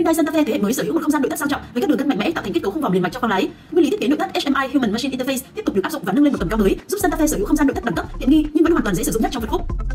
Hyundai Santa Fe thế hệ mới sở hữu một không gian nội thất sang trọng với các đường cân mạnh mẽ tạo thành kết cấu khung vòng liền mạch cho khoang lái. Nguyên lý thiết kế nội thất HMI Human Machine Interface tiếp tục được áp dụng và nâng lên một tầm cao mới, giúp Santa Fe sở hữu không gian nội thất đẳng cấp, tiện nghi nhưng vẫn hoàn toàn dễ sử dụng nhất trong phân khúc.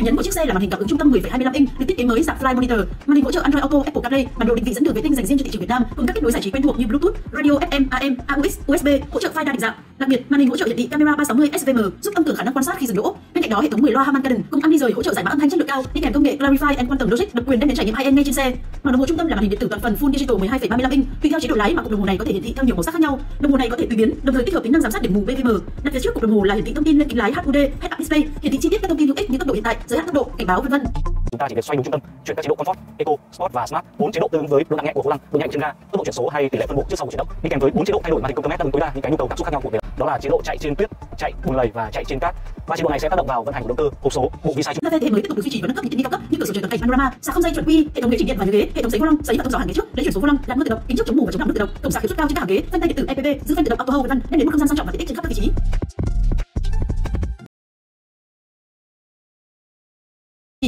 Điểm nhấn của chiếc xe là màn hình cảm ứng trung tâm 10,25 inch được thiết kế mới dạng Fly Monitor, màn hình hỗ trợ Android Auto, Apple CarPlay, bản đồ định vị dẫn đường vệ tinh dành riêng cho thị trường Việt Nam cùng các kết nối giải trí quen thuộc như Bluetooth, radio FM, AM, AUX, USB, hỗ trợ file đa định dạng. Đặc biệt, màn hình hỗ trợ hiển thị camera 360 SVM giúp tăng cường khả năng quan sát khi dừng đỗ. Bên cạnh đó, hệ thống 10 loa Harman Kardon cùng âm đi rời hỗ trợ giải mã âm thanh chất lượng cao đi kèm công nghệ Clarify and Quantum Logic độc quyền đem đến trải nghiệm high-end ngay trên xe. Màn đồng hồ trung tâm là màn hình điện tử toàn phần Full Digital 12,35 inch, tùy theo chế độ lái mà cục đồng hồ này có thể hiển thị theo nhiều màu sắc khác nhau. Đồng hồ này có thể tùy biến, đồng thời tích hợp tính năng giám sát điểm mù BVM. Đặt phía trước cục đồng hồ là hiển thị thông tin lên kính lái HUD, head-up display, hiển thị chi tiết các thông tin hữu ích như tốc độ hiện tại, giới hạn tốc độ, cảnh báo vân vân. Chúng ta chỉ việc xoay đúng trung tâm chuyển các chế độ comfort eco sport và smart bốn chế độ tương ứng với độ nặng nhẹ của vô lăng độ nhạy của chân ga tốc độ chuyển số hay tỷ lệ phân bổ trước sau của chuyển động đi kèm với bốn chế độ thay đổi màn hình công tơ đáp ứng tối đa những cái nhu cầu cảm xúc khác nhau của người đó là chế độ chạy trên tuyết chạy bùn lầy và chạy trên cát. Và chế độ này sẽ tác động vào vận hành của động cơ hộp số bộ vi sai Chúng thế mới tiếp tục được duy trì và nâng cấp những tiện nghi cao cấp như cửa sổ trời toàn cảnh panorama, sạc không dây chuẩn quy, hệ thống ghế chỉnh điện và ghế, hệ thống giấy vô lăng, giấy và thông gió hàng ghế trước để chuyển số vô lăng, làn mưa tự động, kính trước chống mù và chống đọng nước tự động, cổng sạc hiệu suất cao trên các hàng ghế, phanh tay điện tử EPP, giữ phanh tự động auto hold vân vân, đem đến một không gian sang trọng và tiện ích trên khắp các vị trí.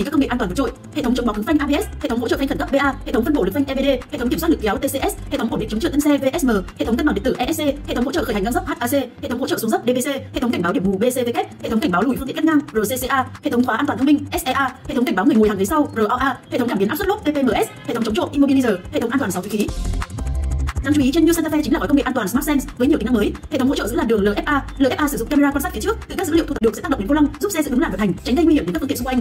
Các công nghệ an toàn vượt trội, hệ thống chống bó cứng phanh ABS, hệ thống hỗ trợ phanh khẩn cấp BA, hệ thống phân bổ lực phanh EBD, hệ thống kiểm soát lực kéo TCS, hệ thống ổn định chống trượt thân xe VSM, hệ thống cân bằng điện tử ESC, hệ thống hỗ trợ khởi hành ngang dốc HAC, hệ thống hỗ trợ xuống dốc DBC, hệ thống cảnh báo điểm mù BCVK, hệ thống cảnh báo lùi phương tiện cắt ngang RCCA, hệ thống khóa an toàn thông minh SEA, hệ thống cảnh báo người ngồi hàng ghế sau ROA, hệ thống cảm biến áp suất lốp TPMS, hệ thống chống trộm Immobilizer, hệ thống an toàn sáu túi khí. Đáng chú ý trên New Santa Fe chính là gói công nghệ an toàn Smart Sense với nhiều tính năng mới. Hệ thống hỗ trợ giữ làn đường LFA, LFA sử dụng camera quan sát phía trước, từ các dữ liệu thu thập được sẽ tác động đến vô lăng, giúp xe giữ đúng làn vận hành, tránh gây nguy hiểm đến các phương tiện xung quanh.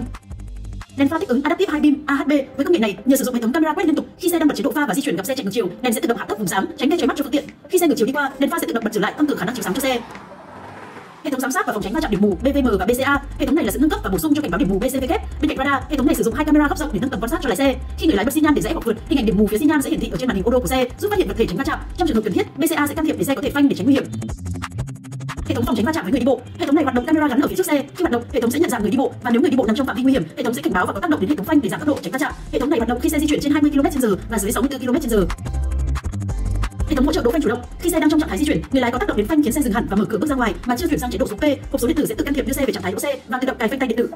Đèn pha thích ứng Adaptive High Beam AHB với công nghệ này nhờ sử dụng hệ thống camera quét liên tục khi xe đang bật chế độ pha và di chuyển gặp xe chạy ngược chiều, đèn sẽ tự động hạ thấp vùng sáng, tránh gây chói mắt cho phương tiện. Khi xe ngược chiều đi qua, đèn pha sẽ tự động bật trở lại tăng cường khả năng chiếu sáng cho xe. Hệ thống giám sát và phòng tránh va chạm điểm mù BVM và BCA. Hệ thống này là sự nâng cấp và bổ sung cho cảnh báo điểm mù BCVK. Bên cạnh radar, hệ thống này sử dụng hai camera góc rộng để nâng tầm quan sát cho lái xe. Khi người lái bật xi nhan để rẽ hoặc vượt, hình ảnh điểm mù phía xi nhan sẽ hiển thị ở trên màn hình ô tô của xe, giúp phát hiện vật thể tránh va chạm. Trong trường hợp cần thiết, BCA sẽ can thiệp để xe có thể phanh để tránh nguy hiểm hệ thống phòng tránh va chạm với người đi bộ. Hệ thống này hoạt động camera gắn ở phía trước xe. Khi hoạt động, hệ thống sẽ nhận dạng người đi bộ. Và nếu người đi bộ nằm trong phạm vi nguy hiểm, hệ thống sẽ cảnh báo và có tác động đến hệ thống phanh để giảm tốc độ tránh va chạm. Hệ thống này hoạt động khi xe di chuyển trên 20 km/h và dưới 64 km/h hệ thống hỗ trợ đỗ phanh chủ động. Khi xe đang trong trạng thái di chuyển, người lái có tác động đến phanh khiến xe dừng hẳn và mở cửa bước ra ngoài mà chưa chuyển sang chế độ số P. Hộp số điện tử sẽ tự can thiệp đưa xe về trạng thái đỗ xe và tự động cài phanh tay điện tử.